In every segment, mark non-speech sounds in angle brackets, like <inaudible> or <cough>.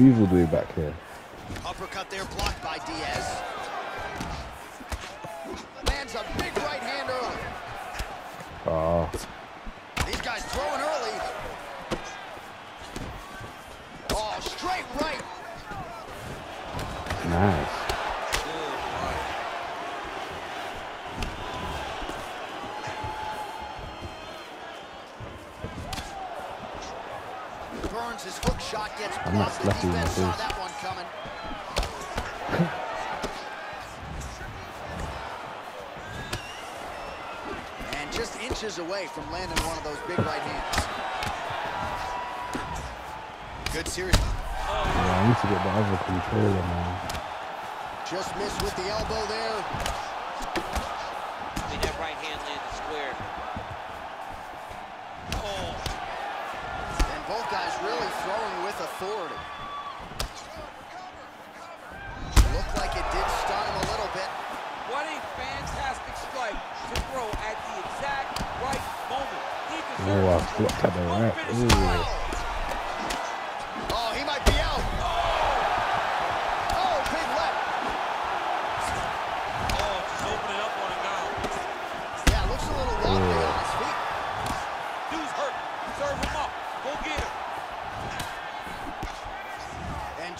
move all the way back here. Uppercut there blocked by Diaz. Lands a big right hand early. Oh, These guys throwing early. Oh, straight right. nice. Burns his hook shot gets I'm not slapping defense my saw that one coming. and just inches away from landing one of those big right hands. Good series. Yeah, I need to get the other controller, man. Just missed with the elbow there. Authority. Looked like it did stun him a little bit. What a fantastic strike to throw at the exact right moment. He I deserves blocked at the Don't right.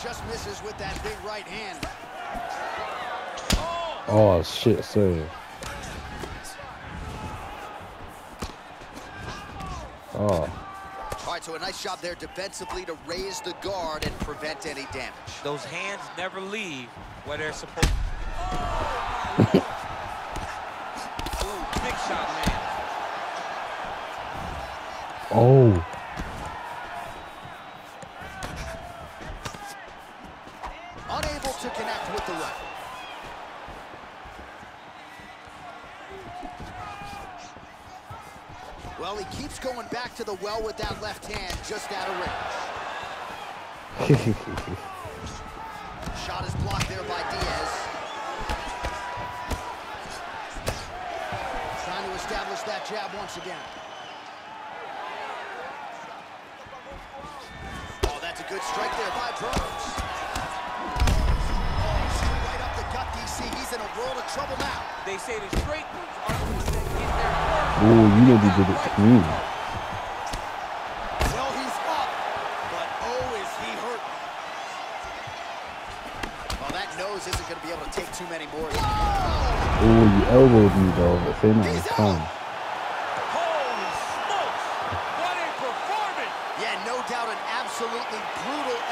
Just misses with that big right hand. Oh shit, sorry. Oh, All right, so a nice job there defensively to raise the guard and prevent any damage. Those hands never leave where they're supposed <laughs> Ooh, big shot, man. oh. Unable to connect with the right. Well, he keeps going back to the well with that left hand, just out of range. <laughs> Shot is blocked there by Diaz. Trying to establish that jab once again. Oh, that's a good strike there by Burns. They say the straight moves are get their. Ooh, you know these are the mm. Well, he's up, but oh, is he hurt. Well, that nose isn't going to be able to take too many more. Ooh, you elbowed me, though. The fin on a tongue. Yeah, no doubt an absolutely brutal elbow.